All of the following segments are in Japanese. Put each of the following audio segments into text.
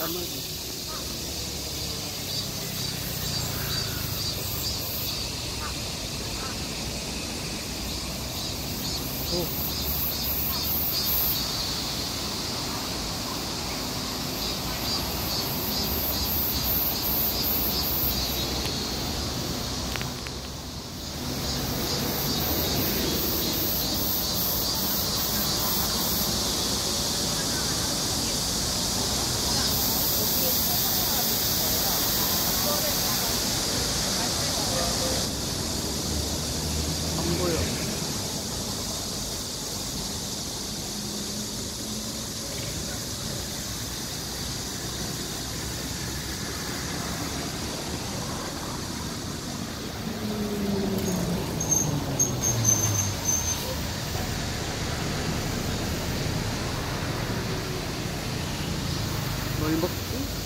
Tama. Oh. 물 먹기 뭐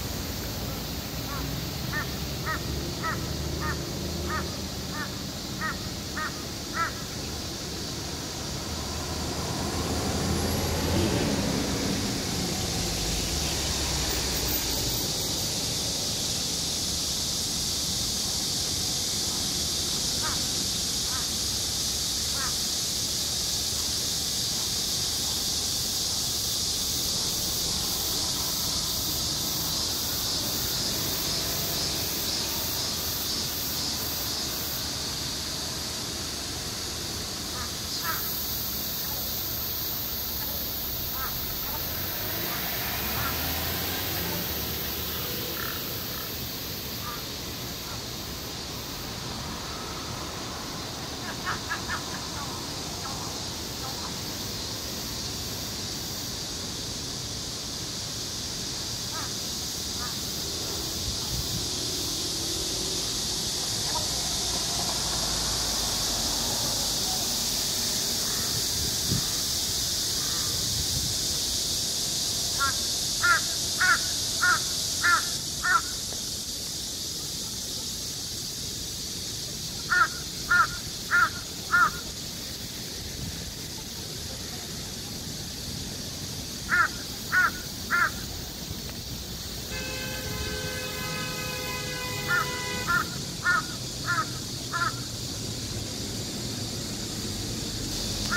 지?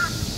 Ah!